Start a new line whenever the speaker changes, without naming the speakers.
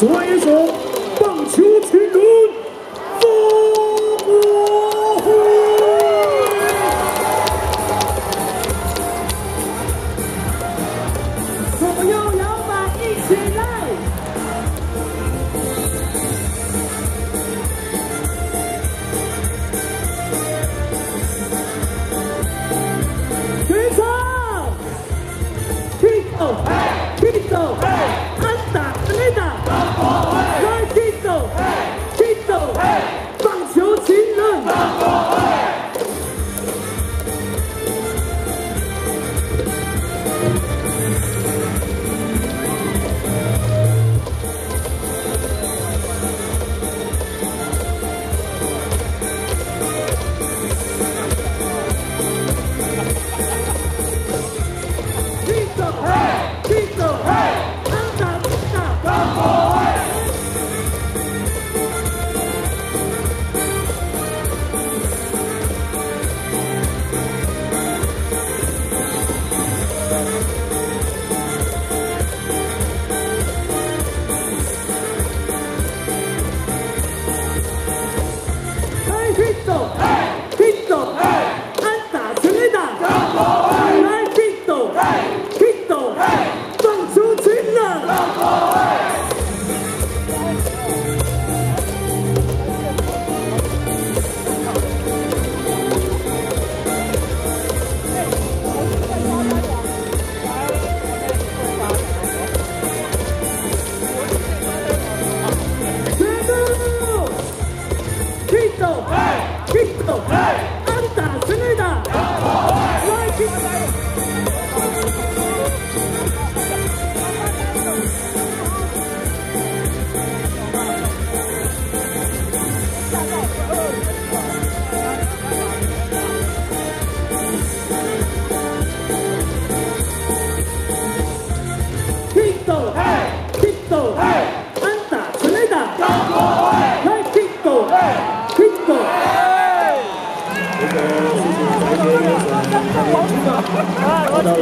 左一手棒球取名风国辉我要到了。